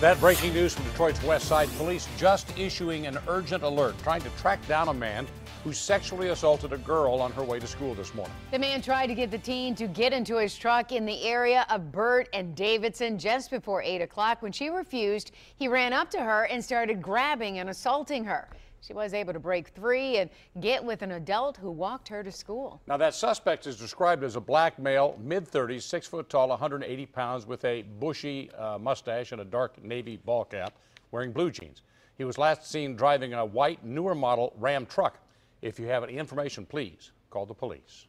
That breaking news from Detroit's West Side police just issuing an urgent alert, trying to track down a man who sexually assaulted a girl on her way to school this morning. The man tried to get the teen to get into his truck in the area of Burt and Davison just before 8 o'clock. When she refused, he ran up to her and started grabbing and assaulting her. She was able to break free and get with an adult who walked her to school. Now, that suspect is described as a black male, mid 30s, six foot tall, 180 pounds, with a bushy uh, mustache and a dark navy ball cap, wearing blue jeans. He was last seen driving a white, newer model Ram truck. If you have any information, please call the police.